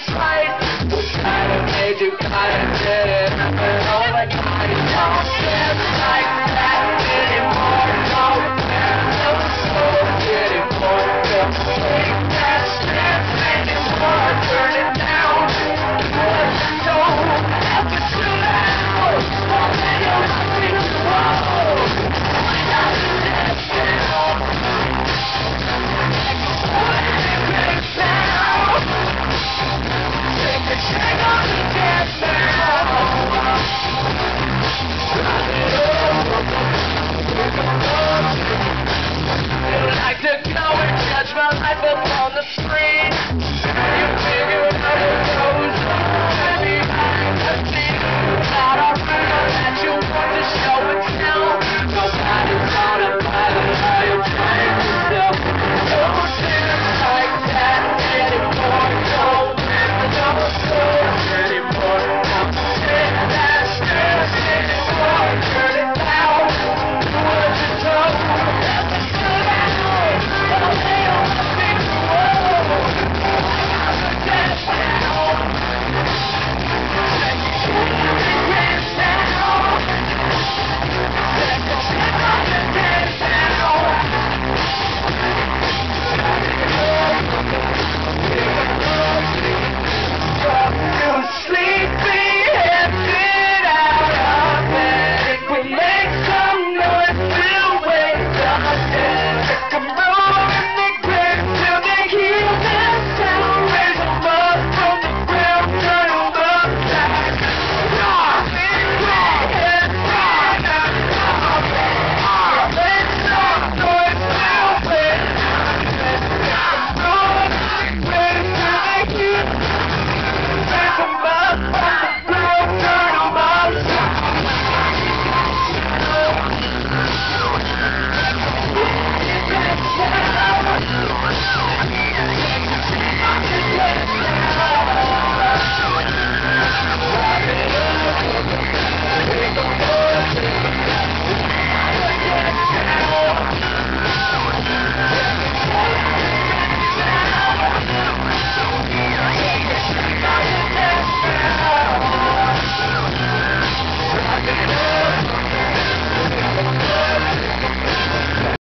it's right. Kinda made you kinda did it. And all the guys don't